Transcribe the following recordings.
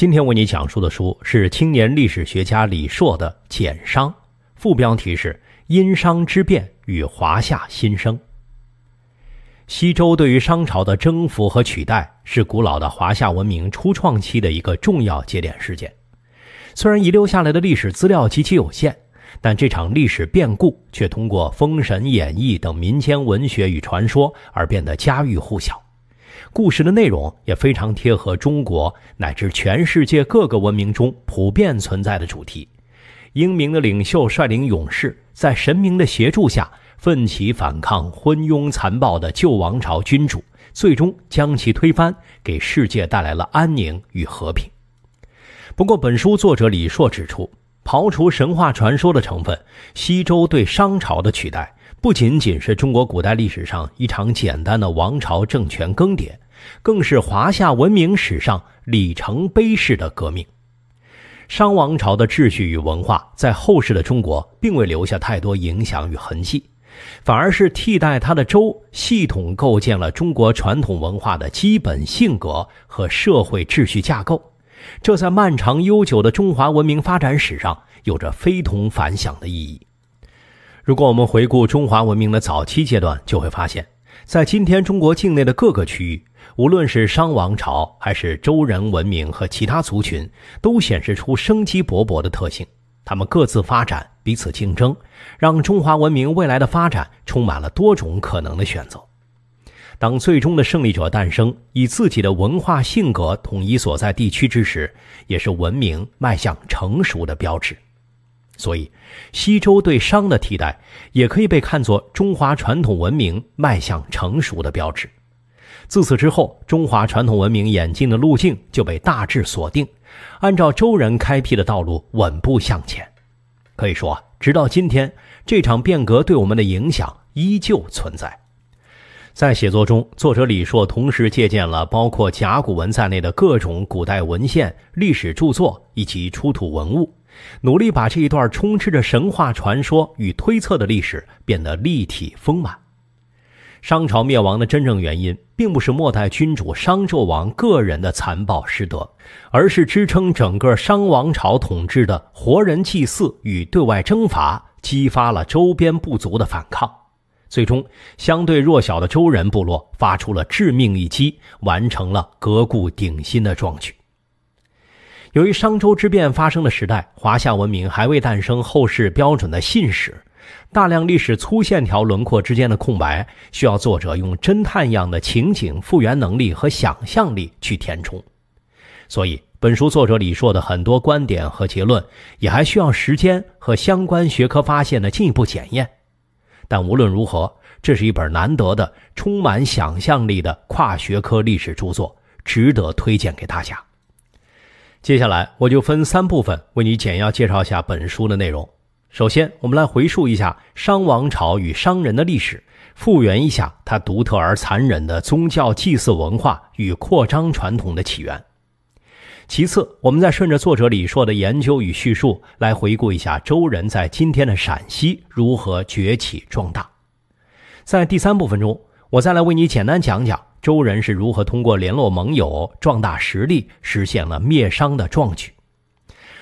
今天为你讲述的书是青年历史学家李硕的《简商》，副标题是《殷商之变与华夏新生》。西周对于商朝的征服和取代，是古老的华夏文明初创期的一个重要节点事件。虽然遗留下来的历史资料极其有限，但这场历史变故却通过《封神演义》等民间文学与传说而变得家喻户晓。故事的内容也非常贴合中国乃至全世界各个文明中普遍存在的主题：英明的领袖率领勇士，在神明的协助下奋起反抗昏庸残暴的旧王朝君主，最终将其推翻，给世界带来了安宁与和平。不过，本书作者李硕指出，刨除神话传说的成分，西周对商朝的取代。不仅仅是中国古代历史上一场简单的王朝政权更迭，更是华夏文明史上里程碑式的革命。商王朝的秩序与文化在后世的中国并未留下太多影响与痕迹，反而是替代它的周系统构建了中国传统文化的基本性格和社会秩序架构。这在漫长悠久的中华文明发展史上有着非同凡响的意义。如果我们回顾中华文明的早期阶段，就会发现，在今天中国境内的各个区域，无论是商王朝还是周人文明和其他族群，都显示出生机勃勃的特性。他们各自发展，彼此竞争，让中华文明未来的发展充满了多种可能的选择。当最终的胜利者诞生，以自己的文化性格统一所在地区之时，也是文明迈向成熟的标志。所以，西周对商的替代，也可以被看作中华传统文明迈向成熟的标志。自此之后，中华传统文明演进的路径就被大致锁定，按照周人开辟的道路稳步向前。可以说，直到今天，这场变革对我们的影响依旧存在。在写作中，作者李硕同时借鉴了包括甲骨文在内的各种古代文献、历史著作以及出土文物。努力把这一段充斥着神话传说与推测的历史变得立体丰满。商朝灭亡的真正原因，并不是末代君主商纣王个人的残暴失德，而是支撑整个商王朝统治的活人祭祀与对外征伐，激发了周边部族的反抗。最终，相对弱小的周人部落发出了致命一击，完成了革故鼎新的壮举。由于商周之变发生的时代，华夏文明还未诞生后世标准的信史，大量历史粗线条轮廓之间的空白，需要作者用侦探一样的情景复原能力和想象力去填充。所以，本书作者李硕的很多观点和结论，也还需要时间和相关学科发现的进一步检验。但无论如何，这是一本难得的、充满想象力的跨学科历史著作，值得推荐给大家。接下来，我就分三部分为你简要介绍一下本书的内容。首先，我们来回溯一下商王朝与商人的历史，复原一下它独特而残忍的宗教祭祀文化与扩张传统的起源。其次，我们再顺着作者李硕的研究与叙述，来回顾一下周人在今天的陕西如何崛起壮大。在第三部分中，我再来为你简单讲讲。周人是如何通过联络盟友、壮大实力，实现了灭商的壮举？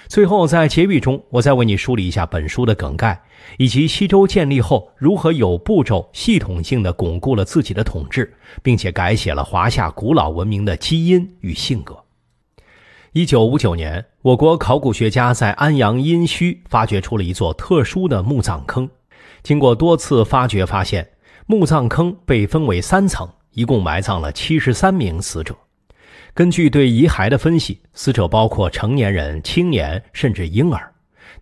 最后，在结语中，我再为你梳理一下本书的梗概，以及西周建立后如何有步骤、系统性的巩固了自己的统治，并且改写了华夏古老文明的基因与性格。一九五九年，我国考古学家在安阳殷墟发掘出了一座特殊的墓葬坑。经过多次发掘，发现墓葬坑被分为三层。一共埋葬了七十三名死者。根据对遗骸的分析，死者包括成年人、青年，甚至婴儿。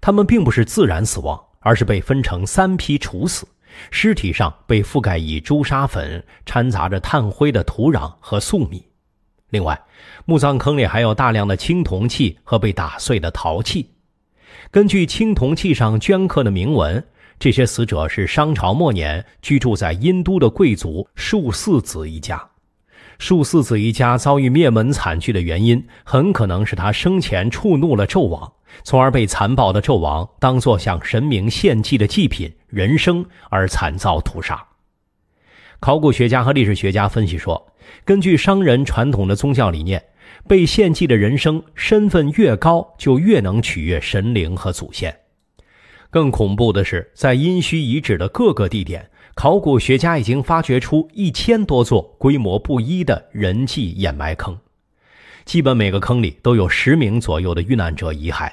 他们并不是自然死亡，而是被分成三批处死。尸体上被覆盖以朱砂粉，掺杂着炭灰的土壤和粟米。另外，墓葬坑里还有大量的青铜器和被打碎的陶器。根据青铜器上镌刻的铭文。这些死者是商朝末年居住在殷都的贵族庶四子一家。庶四子一家遭遇灭门惨剧的原因，很可能是他生前触怒了纣王，从而被残暴的纣王当作向神明献祭的祭品人生而惨遭屠杀。考古学家和历史学家分析说，根据商人传统的宗教理念，被献祭的人生身份越高，就越能取悦神灵和祖先。更恐怖的是，在殷墟遗址的各个地点，考古学家已经发掘出一千多座规模不一的人祭掩埋坑，基本每个坑里都有十名左右的遇难者遗骸。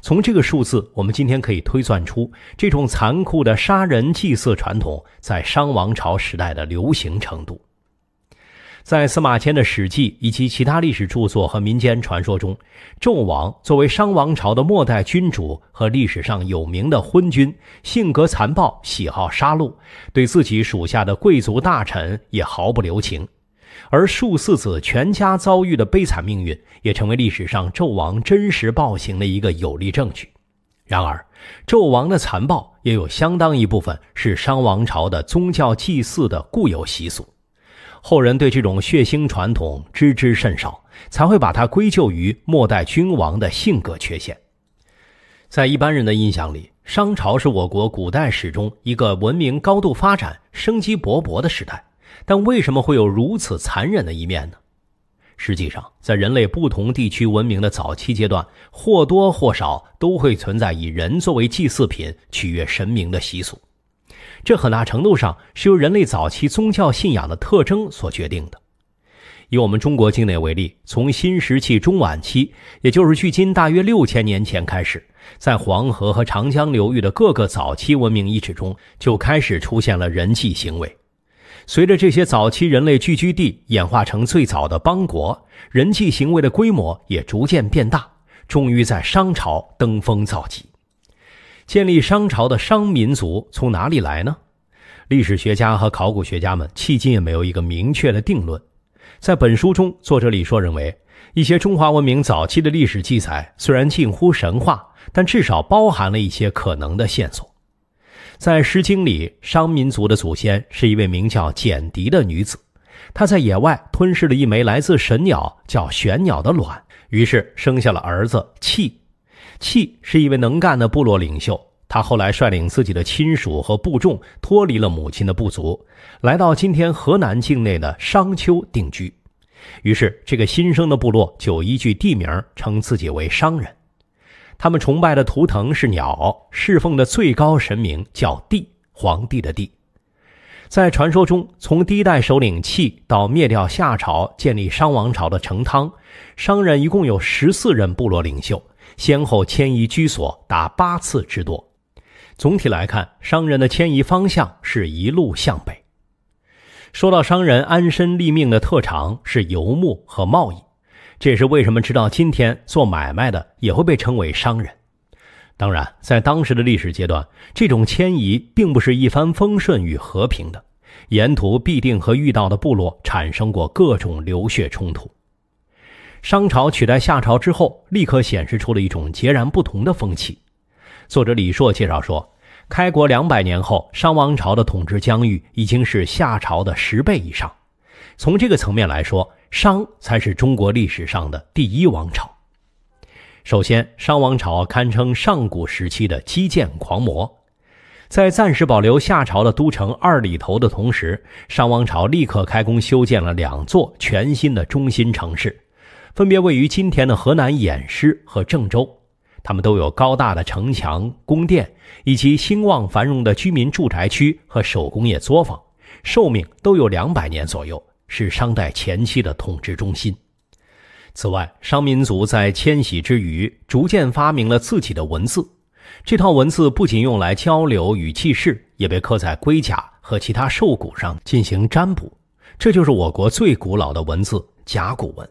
从这个数字，我们今天可以推算出这种残酷的杀人祭祀传统在商王朝时代的流行程度。在司马迁的《史记》以及其他历史著作和民间传说中，纣王作为商王朝的末代君主和历史上有名的昏君，性格残暴，喜好杀戮，对自己属下的贵族大臣也毫不留情。而庶四子全家遭遇的悲惨命运，也成为历史上纣王真实暴行的一个有力证据。然而，纣王的残暴也有相当一部分是商王朝的宗教祭祀的固有习俗。后人对这种血腥传统知之甚少，才会把它归咎于末代君王的性格缺陷。在一般人的印象里，商朝是我国古代史中一个文明高度发展、生机勃勃的时代。但为什么会有如此残忍的一面呢？实际上，在人类不同地区文明的早期阶段，或多或少都会存在以人作为祭祀品取悦神明的习俗。这很大程度上是由人类早期宗教信仰的特征所决定的。以我们中国境内为例，从新石器中晚期，也就是距今大约六千年前开始，在黄河和长江流域的各个早期文明遗址中，就开始出现了人祭行为。随着这些早期人类聚居地演化成最早的邦国，人祭行为的规模也逐渐变大，终于在商朝登峰造极。建立商朝的商民族从哪里来呢？历史学家和考古学家们迄今也没有一个明确的定论。在本书中，作者李硕认为，一些中华文明早期的历史记载虽然近乎神话，但至少包含了一些可能的线索。在《诗经》里，商民族的祖先是一位名叫简狄的女子，她在野外吞噬了一枚来自神鸟叫玄鸟的卵，于是生下了儿子契。契是一位能干的部落领袖，他后来率领自己的亲属和部众脱离了母亲的部族，来到今天河南境内的商丘定居。于是，这个新生的部落就依据地名称自己为商人。他们崇拜的图腾是鸟，侍奉的最高神明叫帝，皇帝的帝。在传说中，从第一代首领契到灭掉夏朝、建立商王朝的成汤，商人一共有十四任部落领袖。先后迁移居所达八次之多。总体来看，商人的迁移方向是一路向北。说到商人安身立命的特长是游牧和贸易，这也是为什么直到今天做买卖的也会被称为商人。当然，在当时的历史阶段，这种迁移并不是一帆风顺与和平的，沿途必定和遇到的部落产生过各种流血冲突。商朝取代夏朝之后，立刻显示出了一种截然不同的风气。作者李硕介绍说，开国两百年后，商王朝的统治疆域已经是夏朝的十倍以上。从这个层面来说，商才是中国历史上的第一王朝。首先，商王朝堪称上古时期的基建狂魔，在暂时保留夏朝的都城二里头的同时，商王朝立刻开工修建了两座全新的中心城市。分别位于今天的河南偃师和郑州，它们都有高大的城墙、宫殿，以及兴旺繁荣的居民住宅区和手工业作坊，寿命都有两百年左右，是商代前期的统治中心。此外，商民族在迁徙之余，逐渐发明了自己的文字。这套文字不仅用来交流与记事，也被刻在龟甲和其他兽骨上进行占卜。这就是我国最古老的文字——甲骨文。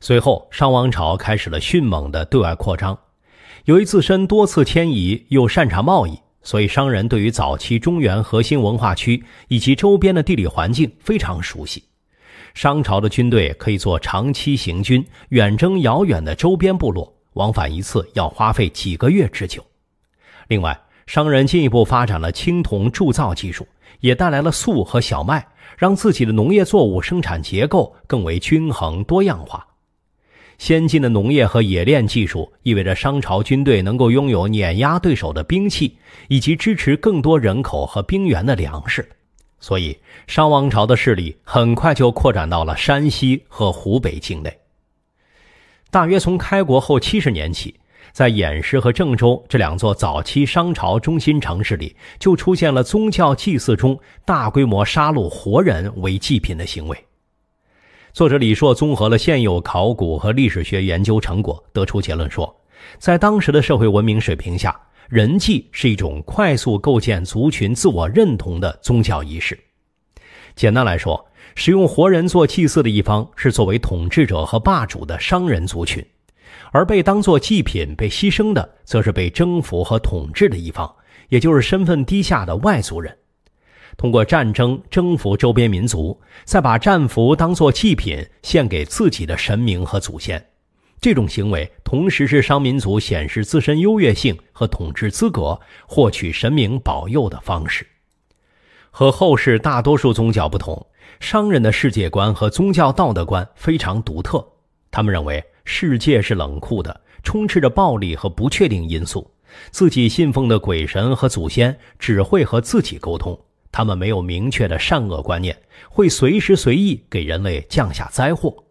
随后，商王朝开始了迅猛的对外扩张。由于自身多次迁移，又擅长贸易，所以商人对于早期中原核心文化区以及周边的地理环境非常熟悉。商朝的军队可以做长期行军，远征遥远的周边部落，往返一次要花费几个月之久。另外，商人进一步发展了青铜铸造技术，也带来了粟和小麦，让自己的农业作物生产结构更为均衡多样化。先进的农业和冶炼技术意味着商朝军队能够拥有碾压对手的兵器，以及支持更多人口和兵员的粮食。所以，商王朝的势力很快就扩展到了山西和湖北境内。大约从开国后七十年起，在偃师和郑州这两座早期商朝中心城市里，就出现了宗教祭祀中大规模杀戮活人为祭品的行为。作者李硕综合了现有考古和历史学研究成果，得出结论说，在当时的社会文明水平下，人祭是一种快速构建族群自我认同的宗教仪式。简单来说，使用活人做祭祀的一方是作为统治者和霸主的商人族群，而被当作祭品被牺牲的，则是被征服和统治的一方，也就是身份低下的外族人。通过战争征服周边民族，再把战俘当作祭品献给自己的神明和祖先，这种行为同时是商民族显示自身优越性和统治资格、获取神明保佑的方式。和后世大多数宗教不同。商人的世界观和宗教道德观非常独特，他们认为世界是冷酷的，充斥着暴力和不确定因素，自己信奉的鬼神和祖先只会和自己沟通，他们没有明确的善恶观念，会随时随意给人类降下灾祸，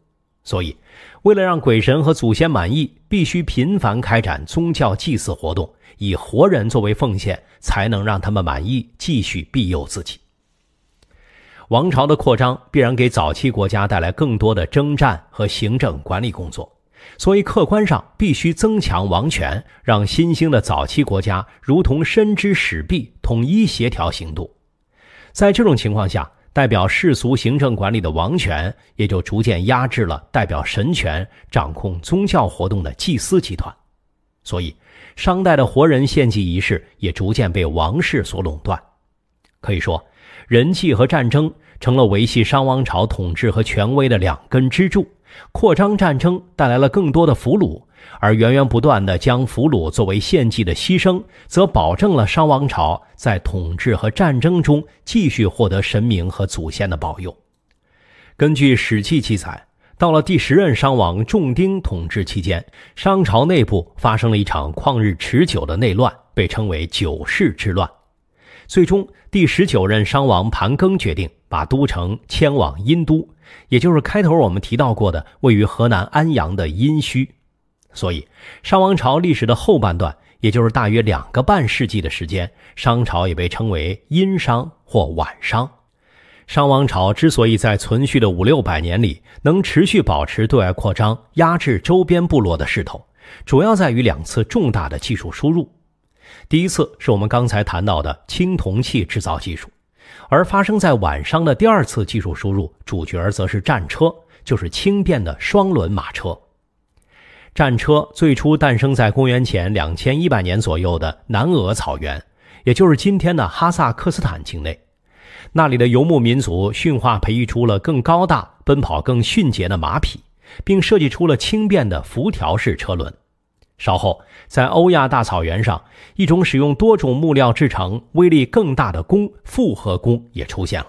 所以，为了让鬼神和祖先满意，必须频繁开展宗教祭祀活动，以活人作为奉献，才能让他们满意，继续庇佑自己。王朝的扩张必然给早期国家带来更多的征战和行政管理工作，所以客观上必须增强王权，让新兴的早期国家如同深知使臂，统一协调行动。在这种情况下，代表世俗行政管理的王权也就逐渐压制了代表神权、掌控宗教活动的祭司集团，所以商代的活人献祭仪式也逐渐被王室所垄断。可以说。人祭和战争成了维系商王朝统治和权威的两根支柱。扩张战争带来了更多的俘虏，而源源不断的将俘虏作为献祭的牺牲，则保证了商王朝在统治和战争中继续获得神明和祖先的保佑。根据《史记》记载，到了第十任商王仲丁统治期间，商朝内部发生了一场旷日持久的内乱，被称为九世之乱。最终，第十九任商王盘庚决定把都城迁往殷都，也就是开头我们提到过的位于河南安阳的殷墟。所以，商王朝历史的后半段，也就是大约两个半世纪的时间，商朝也被称为殷商或晚商。商王朝之所以在存续的五六百年里能持续保持对外扩张、压制周边部落的势头，主要在于两次重大的技术输入。第一次是我们刚才谈到的青铜器制造技术，而发生在晚商的第二次技术输入，主角则是战车，就是轻便的双轮马车。战车最初诞生在公元前两千一百年左右的南俄草原，也就是今天的哈萨克斯坦境内。那里的游牧民族驯化培育出了更高大、奔跑更迅捷的马匹，并设计出了轻便的辐条式车轮。稍后，在欧亚大草原上，一种使用多种木料制成、威力更大的弓——复合弓也出现了。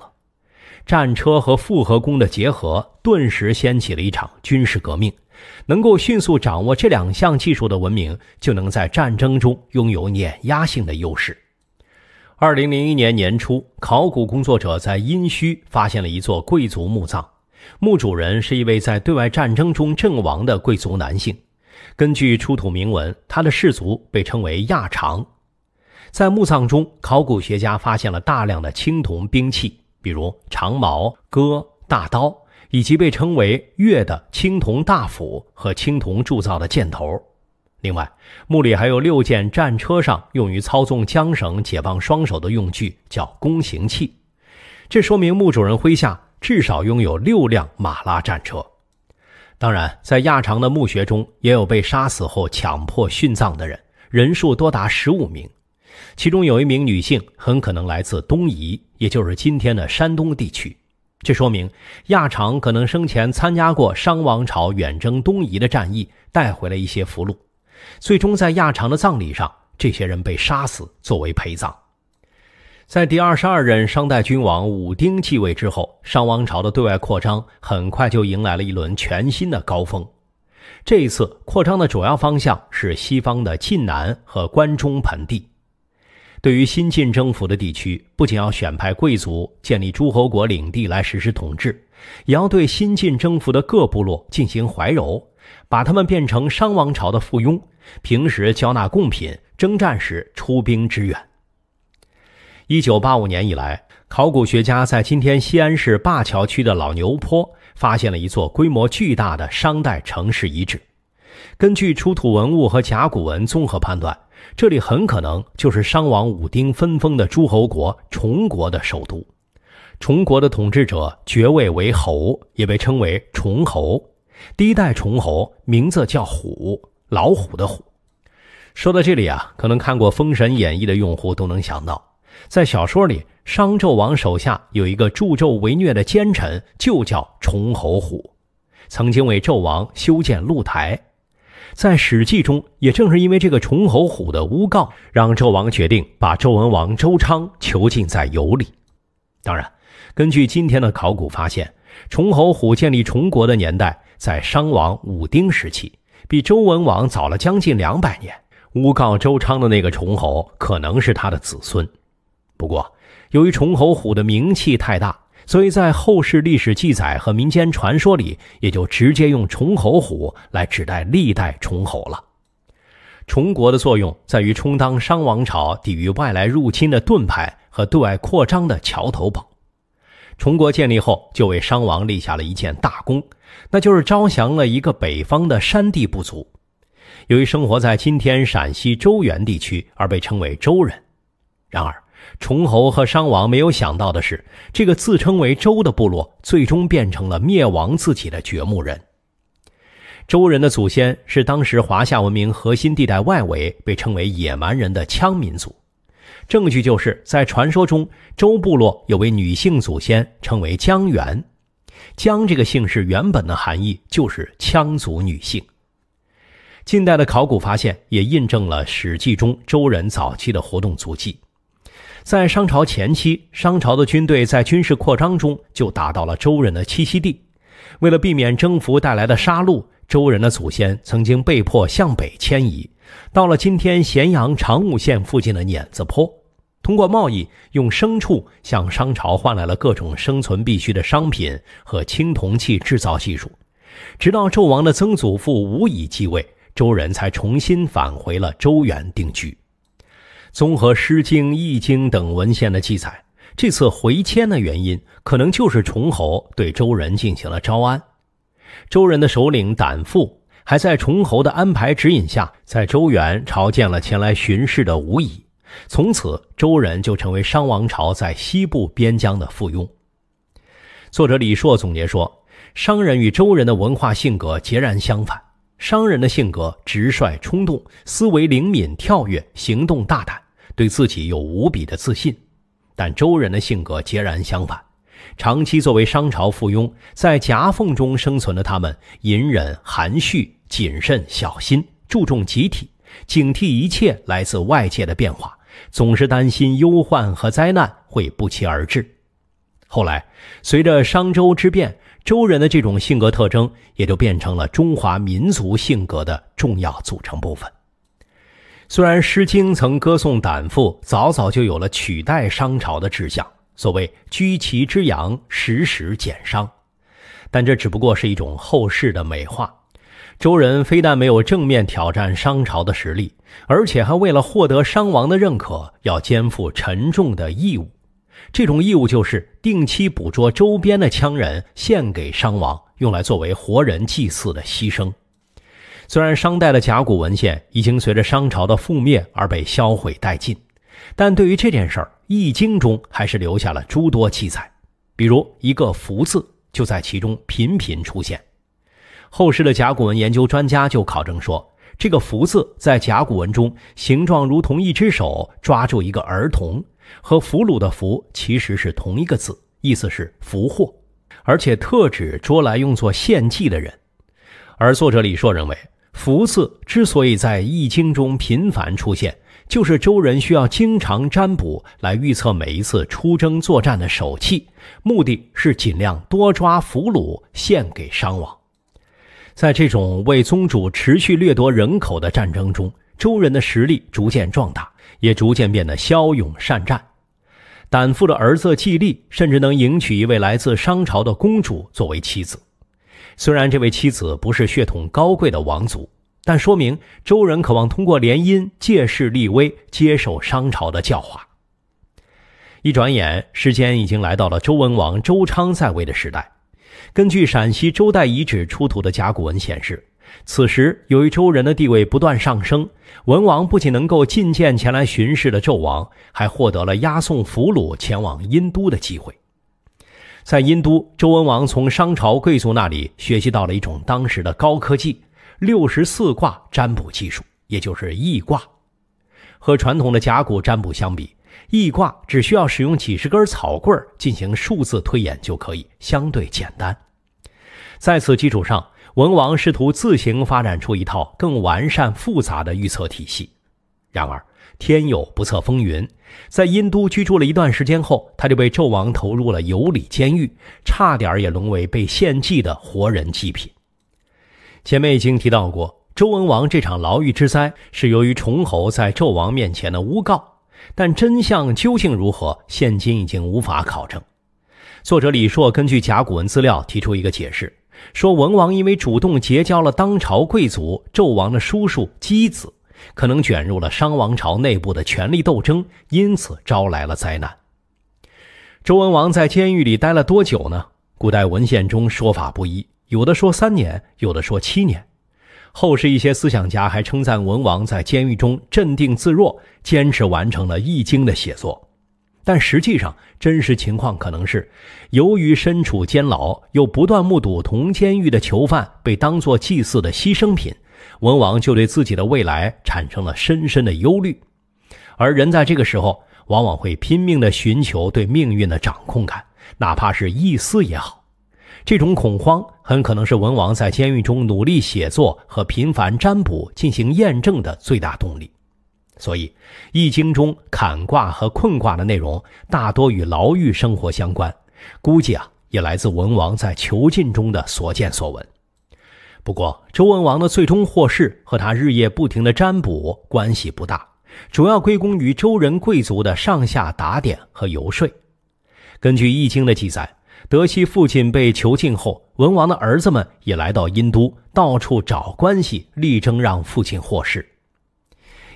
战车和复合弓的结合，顿时掀起了一场军事革命。能够迅速掌握这两项技术的文明，就能在战争中拥有碾压性的优势。二零零一年年初，考古工作者在殷墟发现了一座贵族墓葬，墓主人是一位在对外战争中阵亡的贵族男性。根据出土铭文，他的氏族被称为亚长。在墓葬中，考古学家发现了大量的青铜兵器，比如长矛、戈、大刀，以及被称为“月”的青铜大斧和青铜铸造的箭头。另外，墓里还有六件战车上用于操纵缰绳解放双手的用具，叫弓形器。这说明墓主人麾下至少拥有六辆马拉战车。当然，在亚长的墓穴中，也有被杀死后强迫殉葬的人，人数多达十五名，其中有一名女性很可能来自东夷，也就是今天的山东地区。这说明亚长可能生前参加过商王朝远征东夷的战役，带回了一些俘虏。最终，在亚长的葬礼上，这些人被杀死作为陪葬。在第二十二任商代君王武丁继位之后，商王朝的对外扩张很快就迎来了一轮全新的高峰。这一次扩张的主要方向是西方的晋南和关中盆地。对于新晋征服的地区，不仅要选派贵族建立诸侯国领地来实施统治，也要对新晋征服的各部落进行怀柔，把他们变成商王朝的附庸，平时交纳贡品，征战时出兵支援。一九八五年以来，考古学家在今天西安市灞桥区的老牛坡发现了一座规模巨大的商代城市遗址。根据出土文物和甲骨文综合判断，这里很可能就是商王武丁分封的诸侯国崇国的首都。崇国的统治者爵位为侯，也被称为崇侯。第一代崇侯名字叫虎，老虎的虎。说到这里啊，可能看过《封神演义》的用户都能想到，在小说里，商纣王手下有一个助纣为虐的奸臣，就叫崇侯虎，曾经为纣王修建露台。在《史记》中，也正是因为这个崇侯虎的诬告，让纣王决定把周文王周昌囚禁在羑里。当然。根据今天的考古发现，崇侯虎建立崇国的年代在商王武丁时期，比周文王早了将近两百年。诬告周昌的那个崇侯可能是他的子孙。不过，由于崇侯虎的名气太大，所以在后世历史记载和民间传说里，也就直接用崇侯虎来指代历代崇侯了。崇国的作用在于充当商王朝抵御外来入侵的盾牌和对外扩张的桥头堡。崇国建立后，就为商王立下了一件大功，那就是招降了一个北方的山地部族。由于生活在今天陕西周原地区，而被称为周人。然而，崇侯和商王没有想到的是，这个自称为周的部落，最终变成了灭亡自己的掘墓人。周人的祖先是当时华夏文明核心地带外围被称为野蛮人的羌民族。证据就是在传说中，周部落有位女性祖先，称为姜原。姜这个姓氏原本的含义就是羌族女性。近代的考古发现也印证了《史记》中周人早期的活动足迹。在商朝前期，商朝的军队在军事扩张中就打到了周人的栖息地。为了避免征服带来的杀戮，周人的祖先曾经被迫向北迁移。到了今天咸阳长武县附近的碾子坡，通过贸易用牲畜向商朝换来了各种生存必需的商品和青铜器制造技术。直到纣王的曾祖父武乙继位，周人才重新返回了周原定居。综合《诗经》《易经》等文献的记载，这次回迁的原因可能就是崇侯对周人进行了招安。周人的首领胆父。还在崇侯的安排指引下，在周原朝见了前来巡视的吴乙，从此周人就成为商王朝在西部边疆的附庸。作者李硕总结说，商人与周人的文化性格截然相反，商人的性格直率冲动，思维灵敏跳跃，行动大胆，对自己有无比的自信，但周人的性格截然相反。长期作为商朝附庸，在夹缝中生存的他们，隐忍、含蓄、谨慎、小心，注重集体，警惕一切来自外界的变化，总是担心忧患和灾难会不期而至。后来，随着商周之变，周人的这种性格特征也就变成了中华民族性格的重要组成部分。虽然《诗经》曾歌颂胆父，早早就有了取代商朝的志向。所谓居其之阳，时时减伤，但这只不过是一种后世的美化。周人非但没有正面挑战商朝的实力，而且还为了获得商王的认可，要肩负沉重的义务。这种义务就是定期捕捉周边的羌人，献给商王，用来作为活人祭祀的牺牲。虽然商代的甲骨文献已经随着商朝的覆灭而被销毁殆尽。但对于这件事儿，《易经》中还是留下了诸多记载，比如一个“福”字就在其中频频出现。后世的甲骨文研究专家就考证说，这个“福”字在甲骨文中形状如同一只手抓住一个儿童，和俘虏的“俘”其实是同一个字，意思是俘获，而且特指捉来用作献祭的人。而作者李硕认为，“福”字之所以在《易经》中频繁出现，就是周人需要经常占卜来预测每一次出征作战的手气，目的是尽量多抓俘虏献给商王。在这种为宗主持续掠夺人口的战争中，周人的实力逐渐壮大，也逐渐变得骁勇善战。胆父的儿子季历甚至能迎娶一位来自商朝的公主作为妻子。虽然这位妻子不是血统高贵的王族，但说明周人渴望通过联姻借势立威，接受商朝的教化。一转眼，时间已经来到了周文王周昌在位的时代。根据陕西周代遗址出土的甲骨文显示，此时由于周人的地位不断上升，文王不仅能够觐见前来巡视的纣王，还获得了押送俘虏前往殷都的机会。在殷都，周文王从商朝贵族那里学习到了一种当时的高科技——六十四卦占卜技术，也就是易卦。和传统的甲骨占卜相比，易卦只需要使用几十根草棍进行数字推演就可以，相对简单。在此基础上，文王试图自行发展出一套更完善、复杂的预测体系。然而，天有不测风云，在殷都居住了一段时间后，他就被纣王投入了有里监狱，差点也沦为被献祭的活人祭品。前面已经提到过，周文王这场牢狱之灾是由于崇侯在纣王面前的诬告，但真相究竟如何，现今已经无法考证。作者李硕根据甲骨文资料提出一个解释，说文王因为主动结交了当朝贵族纣王的叔叔箕子。可能卷入了商王朝内部的权力斗争，因此招来了灾难。周文王在监狱里待了多久呢？古代文献中说法不一，有的说三年，有的说七年。后世一些思想家还称赞文王在监狱中镇定自若，坚持完成了《易经》的写作。但实际上，真实情况可能是，由于身处监牢，又不断目睹同监狱的囚犯被当作祭祀的牺牲品。文王就对自己的未来产生了深深的忧虑，而人在这个时候往往会拼命地寻求对命运的掌控感，哪怕是一丝也好。这种恐慌很可能是文王在监狱中努力写作和频繁占卜进行验证的最大动力。所以，《易经》中坎卦和困卦的内容大多与牢狱生活相关，估计啊也来自文王在囚禁中的所见所闻。不过，周文王的最终获释和他日夜不停的占卜关系不大，主要归功于周人贵族的上下打点和游说。根据《易经》的记载，得悉父亲被囚禁后，文王的儿子们也来到殷都，到处找关系，力争让父亲获释。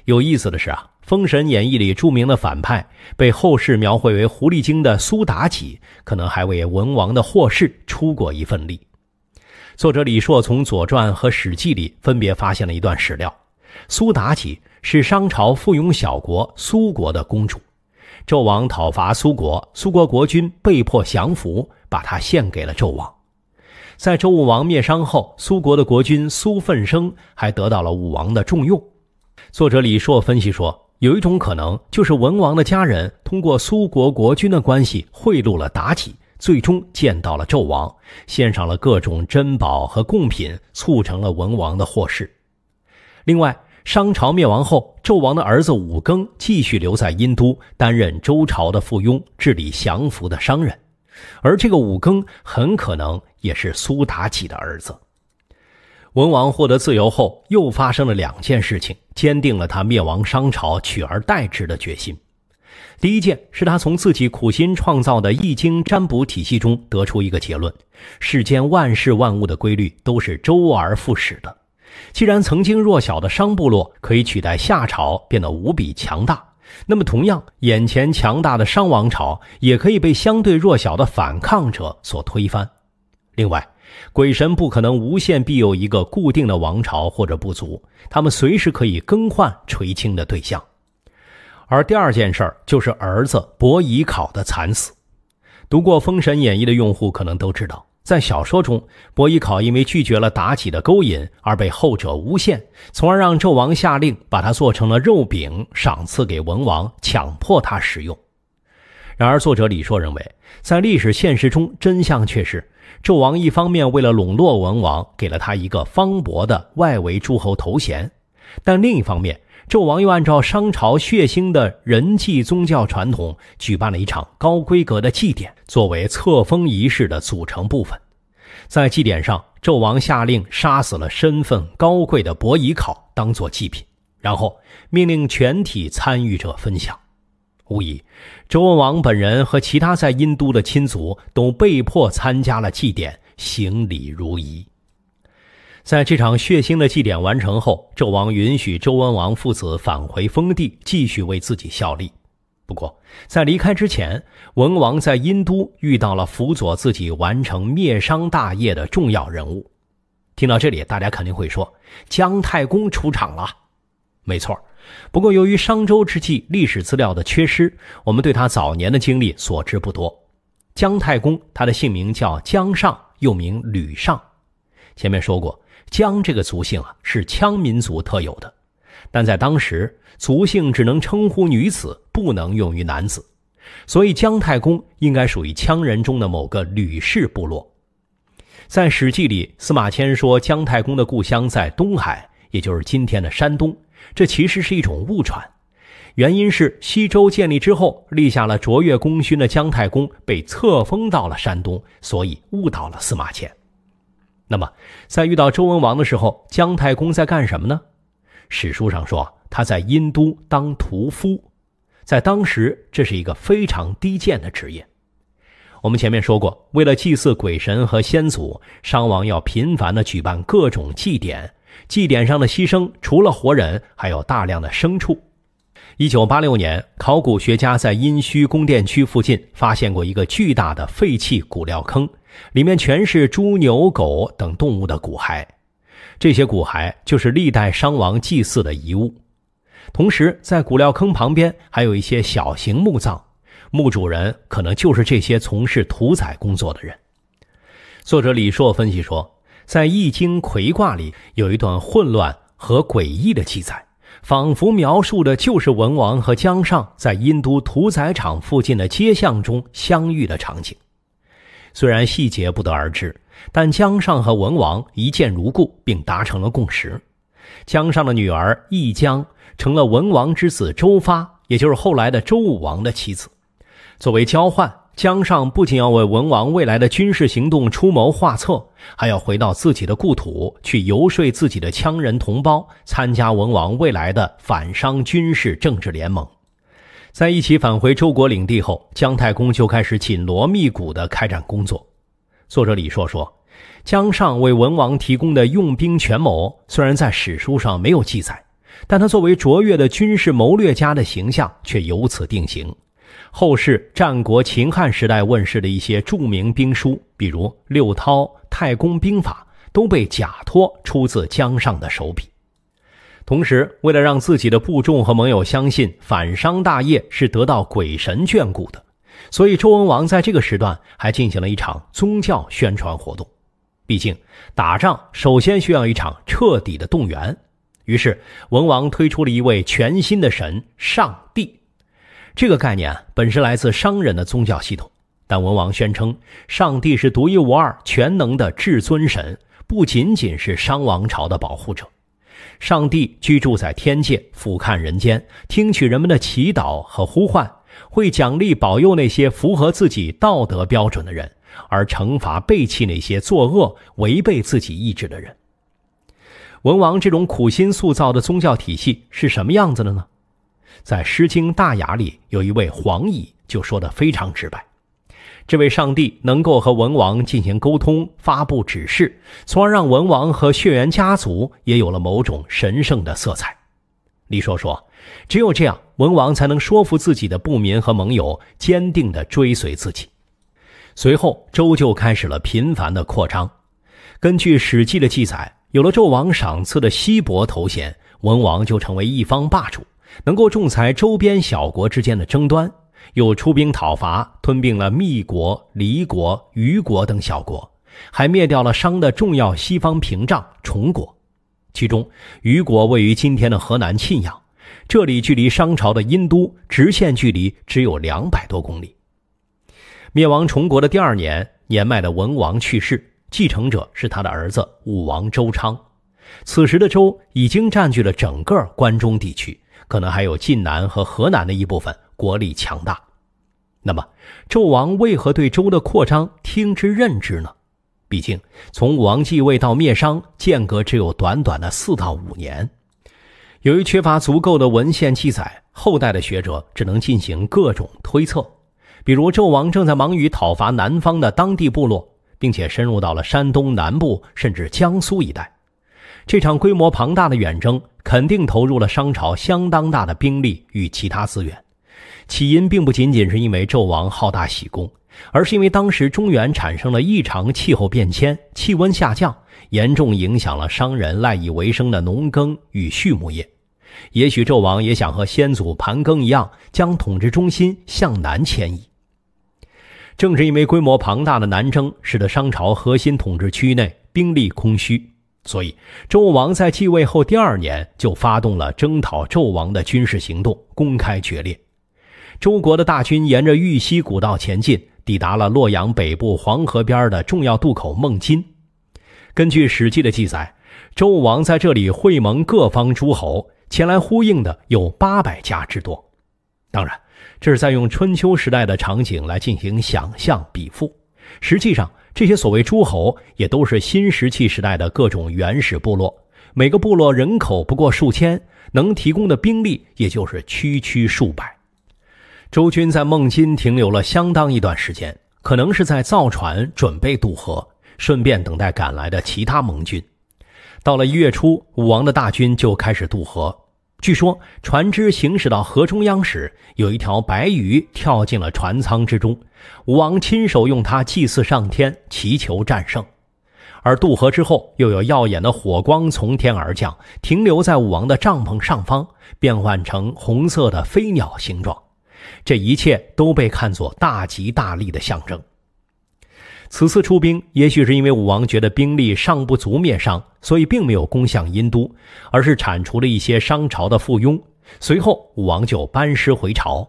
有意思的是啊，《封神演义》里著名的反派，被后世描绘为狐狸精的苏妲己，可能还为文王的获释出过一份力。作者李硕从《左传》和《史记》里分别发现了一段史料：苏妲己是商朝附庸小国苏国的公主，纣王讨伐苏国，苏国国君被迫降服，把她献给了纣王。在周武王灭商后，苏国的国君苏奋生还得到了武王的重用。作者李硕分析说，有一种可能就是文王的家人通过苏国国君的关系贿赂了妲己。最终见到了纣王，献上了各种珍宝和贡品，促成了文王的获释。另外，商朝灭亡后，纣王的儿子武庚继续留在殷都，担任周朝的附庸，治理降服的商人。而这个武庚很可能也是苏妲己的儿子。文王获得自由后，又发生了两件事情，坚定了他灭亡商朝、取而代之的决心。第一件是他从自己苦心创造的《易经》占卜体系中得出一个结论：世间万事万物的规律都是周而复始的。既然曾经弱小的商部落可以取代夏朝变得无比强大，那么同样，眼前强大的商王朝也可以被相对弱小的反抗者所推翻。另外，鬼神不可能无限庇佑一个固定的王朝或者部族，他们随时可以更换垂青的对象。而第二件事儿就是儿子伯邑考的惨死。读过《封神演义》的用户可能都知道，在小说中，伯邑考因为拒绝了妲己的勾引而被后者诬陷，从而让纣王下令把他做成了肉饼，赏赐给文王，强迫他食用。然而，作者李硕认为，在历史现实中，真相却是纣王一方面为了笼络文王，给了他一个方伯的外围诸侯头衔，但另一方面。纣王又按照商朝血腥的人祭宗教传统，举办了一场高规格的祭典，作为册封仪式的组成部分。在祭典上，纣王下令杀死了身份高贵的伯邑考，当做祭品，然后命令全体参与者分享。无疑，周文王本人和其他在殷都的亲族都被迫参加了祭典，行礼如仪。在这场血腥的祭典完成后，纣王允许周文王父子返回封地，继续为自己效力。不过，在离开之前，文王在殷都遇到了辅佐自己完成灭商大业的重要人物。听到这里，大家肯定会说：“姜太公出场了。”没错。不过，由于商周之际历史资料的缺失，我们对他早年的经历所知不多。姜太公，他的姓名叫姜尚，又名吕尚。前面说过。姜这个族姓啊，是羌民族特有的，但在当时，族姓只能称呼女子，不能用于男子，所以姜太公应该属于羌人中的某个吕氏部落。在《史记》里，司马迁说姜太公的故乡在东海，也就是今天的山东，这其实是一种误传。原因是西周建立之后，立下了卓越功勋的姜太公被册封到了山东，所以误导了司马迁。那么，在遇到周文王的时候，姜太公在干什么呢？史书上说他在殷都当屠夫，在当时这是一个非常低贱的职业。我们前面说过，为了祭祀鬼神和先祖，商王要频繁的举办各种祭典，祭典上的牺牲除了活人，还有大量的牲畜。一九八六年，考古学家在殷墟宫殿区附近发现过一个巨大的废弃骨料坑。里面全是猪、牛、狗等动物的骨骸，这些骨骸就是历代商王祭祀的遗物。同时，在骨料坑旁边还有一些小型墓葬，墓主人可能就是这些从事屠宰工作的人。作者李硕分析说，在《易经》魁卦里有一段混乱和诡异的记载，仿佛描述的就是文王和姜尚在殷都屠宰场附近的街巷中相遇的场景。虽然细节不得而知，但姜尚和文王一见如故，并达成了共识。姜尚的女儿易姜成了文王之子周发，也就是后来的周武王的妻子。作为交换，姜尚不仅要为文王未来的军事行动出谋划策，还要回到自己的故土去游说自己的羌人同胞，参加文王未来的反商军事政治联盟。在一起返回周国领地后，姜太公就开始紧锣密鼓地开展工作。作者李硕说：“姜尚为文王提供的用兵权谋，虽然在史书上没有记载，但他作为卓越的军事谋略家的形象却由此定型。后世战国、秦汉时代问世的一些著名兵书，比如《六韬》《太公兵法》，都被假托出自姜尚的手笔。”同时，为了让自己的部众和盟友相信反商大业是得到鬼神眷顾的，所以周文王在这个时段还进行了一场宗教宣传活动。毕竟，打仗首先需要一场彻底的动员。于是，文王推出了一位全新的神——上帝。这个概念本是来自商人的宗教系统，但文王宣称上帝是独一无二、全能的至尊神，不仅仅是商王朝的保护者。上帝居住在天界，俯瞰人间，听取人们的祈祷和呼唤，会奖励保佑那些符合自己道德标准的人，而惩罚背弃那些作恶、违背自己意志的人。文王这种苦心塑造的宗教体系是什么样子的呢？在《诗经·大雅》里，有一位黄乙就说的非常直白。这位上帝能够和文王进行沟通，发布指示，从而让文王和血缘家族也有了某种神圣的色彩。李硕说：“只有这样，文王才能说服自己的部民和盟友，坚定地追随自己。”随后，周就开始了频繁的扩张。根据《史记》的记载，有了纣王赏赐的西伯头衔，文王就成为一方霸主，能够仲裁周边小国之间的争端。又出兵讨伐，吞并了密国、离国、虞国等小国，还灭掉了商的重要西方屏障崇国。其中，虞国位于今天的河南沁阳，这里距离商朝的殷都直线距离只有两百多公里。灭亡崇国的第二年，年迈的文王去世，继承者是他的儿子武王周昌。此时的周已经占据了整个关中地区，可能还有晋南和河南的一部分。国力强大，那么纣王为何对周的扩张听之任之呢？毕竟从武王继位到灭商，间隔只有短短的四到五年。由于缺乏足够的文献记载，后代的学者只能进行各种推测。比如，纣王正在忙于讨伐南方的当地部落，并且深入到了山东南部甚至江苏一带。这场规模庞大的远征肯定投入了商朝相当大的兵力与其他资源。起因并不仅仅是因为纣王好大喜功，而是因为当时中原产生了异常气候变迁，气温下降，严重影响了商人赖以为生的农耕与畜牧业。也许纣王也想和先祖盘庚一样，将统治中心向南迁移。正是因为规模庞大的南征，使得商朝核心统治区内兵力空虚，所以周王在继位后第二年就发动了征讨纣王的军事行动，公开决裂。周国的大军沿着玉溪古道前进，抵达了洛阳北部黄河边的重要渡口孟津。根据《史记》的记载，周武王在这里会盟各方诸侯，前来呼应的有八百家之多。当然，这是在用春秋时代的场景来进行想象比附。实际上，这些所谓诸侯也都是新石器时代的各种原始部落，每个部落人口不过数千，能提供的兵力也就是区区数百。周军在孟津停留了相当一段时间，可能是在造船准备渡河，顺便等待赶来的其他盟军。到了一月初，武王的大军就开始渡河。据说，船只行驶到河中央时，有一条白鱼跳进了船舱之中，武王亲手用它祭祀上天，祈求战胜。而渡河之后，又有耀眼的火光从天而降，停留在武王的帐篷上方，变换成红色的飞鸟形状。这一切都被看作大吉大利的象征。此次出兵，也许是因为武王觉得兵力尚不足灭商，所以并没有攻向殷都，而是铲除了一些商朝的附庸。随后，武王就班师回朝。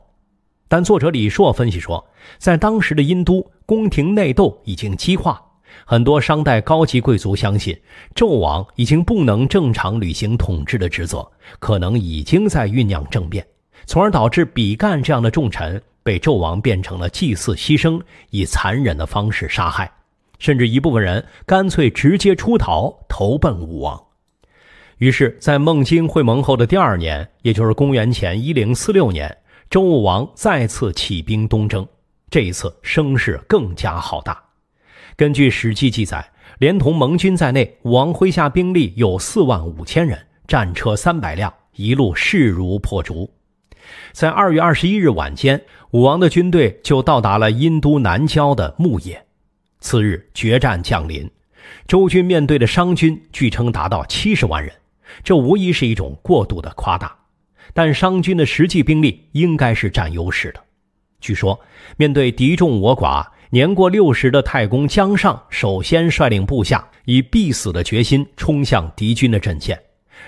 但作者李硕分析说，在当时的殷都，宫廷内斗已经激化，很多商代高级贵族相信纣王已经不能正常履行统治的职责，可能已经在酝酿政变。从而导致比干这样的重臣被纣王变成了祭祀牺牲，以残忍的方式杀害，甚至一部分人干脆直接出逃投奔武王。于是，在孟津会盟后的第二年，也就是公元前一零四六年，周武王再次起兵东征，这一次声势更加浩大。根据《史记》记载，连同盟军在内，武王麾下兵力有四万五千人，战车三百辆，一路势如破竹。在二月二十一日晚间，武王的军队就到达了殷都南郊的牧野。次日，决战降临，周军面对的商军据称达到七十万人，这无疑是一种过度的夸大。但商军的实际兵力应该是占优势的。据说，面对敌众我寡，年过六十的太公姜尚首先率领部下以必死的决心冲向敌军的阵线。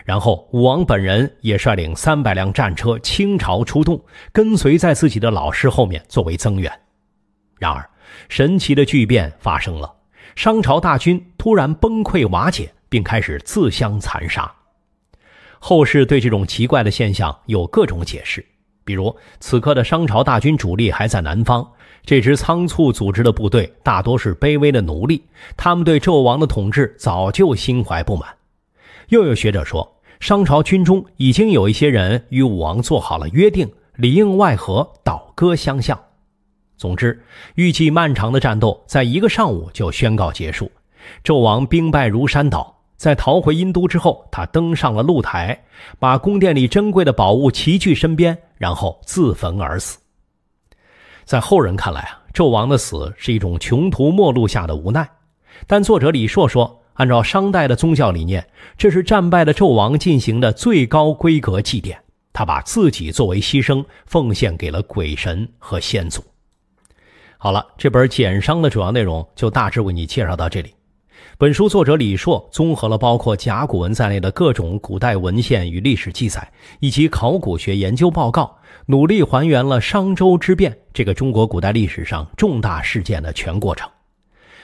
然后，武王本人也率领三百辆战车倾巢出动，跟随在自己的老师后面作为增援。然而，神奇的巨变发生了：商朝大军突然崩溃瓦解，并开始自相残杀。后世对这种奇怪的现象有各种解释，比如此刻的商朝大军主力还在南方，这支仓促组织的部队大多是卑微的奴隶，他们对纣王的统治早就心怀不满。又有学者说，商朝军中已经有一些人与武王做好了约定，里应外合，倒戈相向。总之，预计漫长的战斗在一个上午就宣告结束。纣王兵败如山倒，在逃回殷都之后，他登上了露台，把宫殿里珍贵的宝物齐聚身边，然后自焚而死。在后人看来啊，纣王的死是一种穷途末路下的无奈，但作者李硕说。按照商代的宗教理念，这是战败的纣王进行的最高规格祭奠。他把自己作为牺牲，奉献给了鬼神和先祖。好了，这本《简商》的主要内容就大致为你介绍到这里。本书作者李硕综合了包括甲骨文在内的各种古代文献与历史记载，以及考古学研究报告，努力还原了商周之变这个中国古代历史上重大事件的全过程。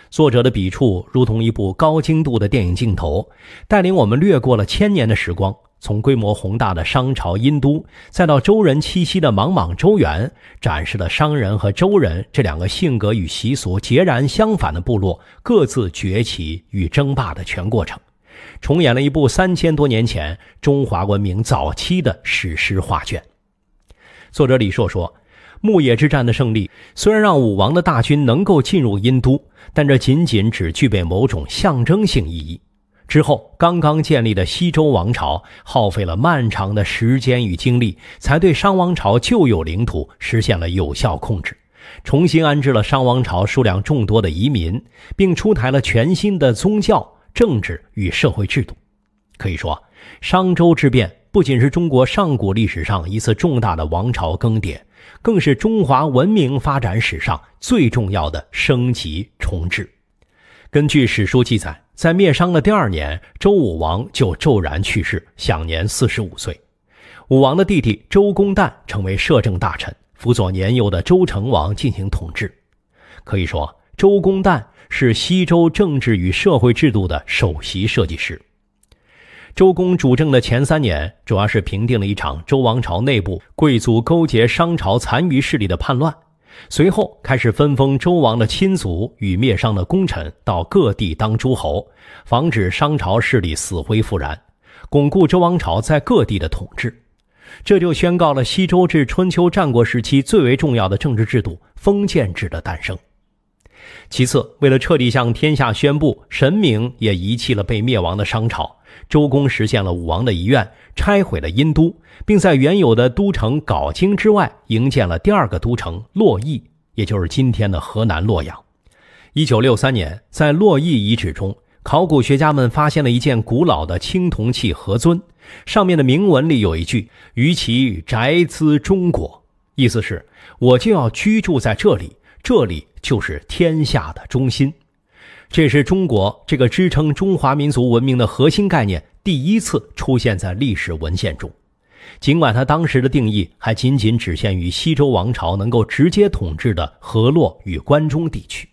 作者的笔触如同一部高精度的电影镜头，带领我们掠过了千年的时光，从规模宏大的商朝殷都，再到周人栖息的莽莽周原，展示了商人和周人这两个性格与习俗截然相反的部落各自崛起与争霸的全过程，重演了一部三千多年前中华文明早期的史诗画卷。作者李硕说。牧野之战的胜利虽然让武王的大军能够进入殷都，但这仅仅只具备某种象征性意义。之后，刚刚建立的西周王朝耗费了漫长的时间与精力，才对商王朝旧有领土实现了有效控制，重新安置了商王朝数量众多的移民，并出台了全新的宗教、政治与社会制度。可以说，商周之变不仅是中国上古历史上一次重大的王朝更迭，更是中华文明发展史上最重要的升级重置。根据史书记载。在灭商的第二年，周武王就骤然去世，享年四十五岁。武王的弟弟周公旦成为摄政大臣，辅佐年幼的周成王进行统治。可以说，周公旦是西周政治与社会制度的首席设计师。周公主政的前三年，主要是平定了一场周王朝内部贵族勾结商朝残余势力的叛乱。随后开始分封周王的亲族与灭商的功臣到各地当诸侯，防止商朝势力死灰复燃，巩固周王朝在各地的统治。这就宣告了西周至春秋战国时期最为重要的政治制度——封建制的诞生。其次，为了彻底向天下宣布神明也遗弃了被灭亡的商朝。周公实现了武王的遗愿，拆毁了殷都，并在原有的都城镐京之外营建了第二个都城洛邑，也就是今天的河南洛阳。一九六三年，在洛邑遗址中，考古学家们发现了一件古老的青铜器河尊，上面的铭文里有一句“于其宅兹中国”，意思是我就要居住在这里，这里就是天下的中心。这是中国这个支撑中华民族文明的核心概念第一次出现在历史文献中，尽管它当时的定义还仅仅只限于西周王朝能够直接统治的河洛与关中地区。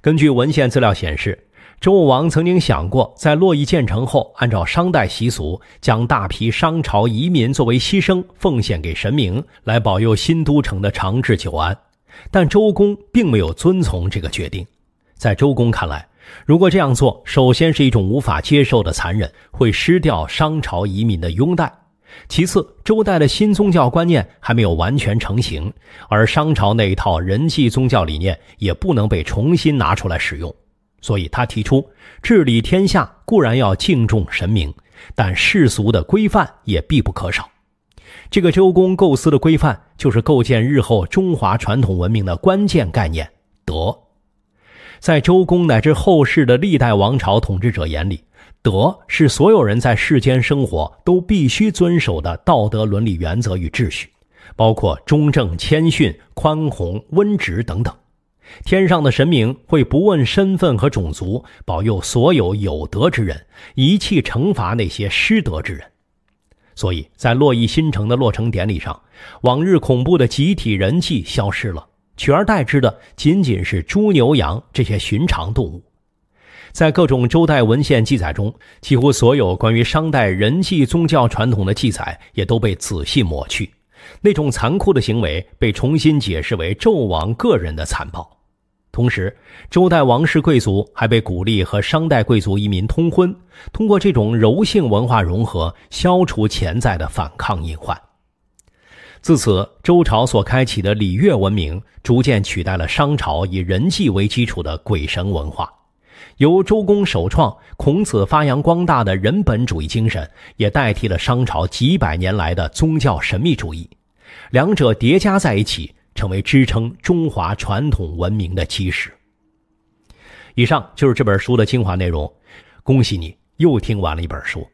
根据文献资料显示，周武王曾经想过在洛邑建成后，按照商代习俗，将大批商朝移民作为牺牲奉献给神明，来保佑新都城的长治久安，但周公并没有遵从这个决定。在周公看来，如果这样做，首先是一种无法接受的残忍，会失掉商朝移民的拥戴；其次，周代的新宗教观念还没有完全成型，而商朝那一套人际宗教理念也不能被重新拿出来使用。所以他提出，治理天下固然要敬重神明，但世俗的规范也必不可少。这个周公构思的规范，就是构建日后中华传统文明的关键概念——德。在周公乃至后世的历代王朝统治者眼里，德是所有人在世间生活都必须遵守的道德伦理原则与秩序，包括忠正、谦逊、宽宏、温直等等。天上的神明会不问身份和种族，保佑所有有德之人，一气惩罚那些失德之人。所以在洛邑新城的落成典礼上，往日恐怖的集体人气消失了。取而代之的仅仅是猪、牛、羊这些寻常动物。在各种周代文献记载中，几乎所有关于商代人祭宗教传统的记载也都被仔细抹去。那种残酷的行为被重新解释为纣王个人的残暴。同时，周代王室贵族还被鼓励和商代贵族移民通婚，通过这种柔性文化融合，消除潜在的反抗隐患。自此，周朝所开启的礼乐文明逐渐取代了商朝以人祭为基础的鬼神文化。由周公首创、孔子发扬光大的人本主义精神，也代替了商朝几百年来的宗教神秘主义。两者叠加在一起，成为支撑中华传统文明的基石。以上就是这本书的精华内容。恭喜你，又听完了一本书。